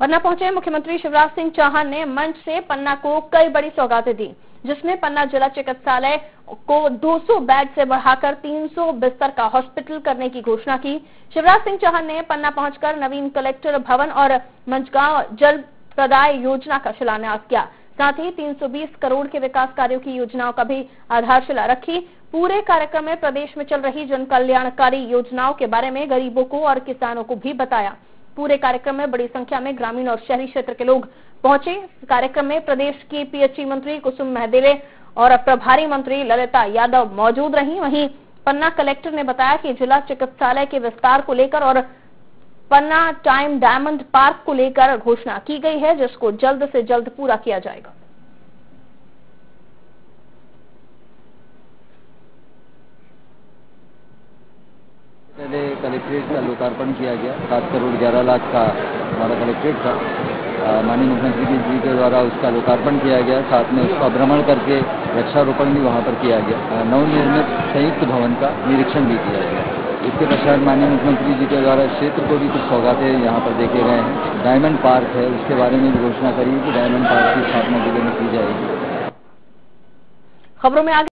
पन्ना पहुँचे मुख्यमंत्री शिवराज सिंह चौहान ने मंच से पन्ना को कई बड़ी सौगातें दी, जिसमें पन्ना जिला चिकित्सालय को 200 बेड से बढ़ाकर 300 बिस्तर का हॉस्पिटल करने की घोषणा की। शिवराज सिंह चौहान ने पन्ना पहुंचकर नवीन कलेक्टर भवन और मंचगांव जल प्रदाय योजना का शिलान्यास किया। साथ ही 320 करोड़ के विकास कार्यों की योजनाओं का भी आधारशिला रखी। पूरे कार्यक्रम में प्रदेश में चल रही जन कल्याणकारी योजनाओं के बारे में गरीबों को और किसानों को भी बताया। पूरे कार्यक्रम में बड़ी संख्या में ग्रामीण और शहरी क्षेत्र के लोग पहुँचे। कार्यक्रम में प्रदेश की पीएचई मंत्री कुसुम महदेवे और प्रभारी मंत्री ललिता यादव मौजूद रही। वहीं पन्ना कलेक्टर ने बताया कि जिला चिकित्सालय के विस्तार को लेकर और पन्ना टाइम डायमंड पार्क को लेकर घोषणा की गई है, जिसको जल्द से जल्द पूरा किया जाएगा। पहले कलेक्ट्रेट का लोकार्पण किया गया। सात करोड़ ग्यारह लाख का हमारा कलेक्ट्रेट था। माननीय मुख्यमंत्री जी के द्वारा उसका लोकार्पण किया गया। साथ में उसका भ्रमण करके वृक्षारोपण भी वहाँ पर किया गया। नवनिर्मित संयुक्त भवन का निरीक्षण भी किया गया। इसके पश्चात माननीय मुख्यमंत्री जी के द्वारा क्षेत्र को भी कुछ सौगातें यहाँ पर देखे गए हैं। डायमंड पार्क है, उसके बारे में भी घोषणा करी कि डायमंड पार्क की स्थापना ज़िले में की जाएगी। खबरों में आगे